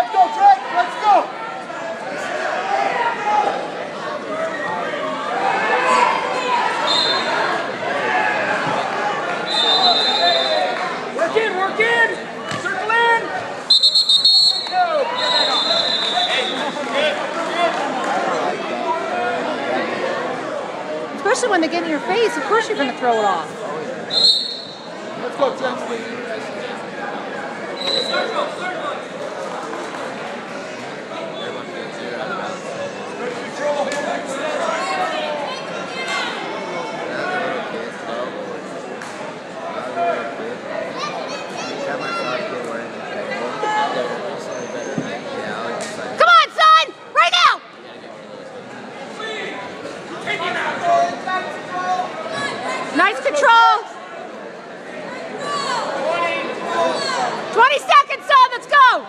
Let's go, Drake. Let's go. Work in, work in. Circle in. Go. Especially when they get in your face, of course you're going to throw it off. Let's go, Trent. Nice control. 20 seconds, son. Let's go.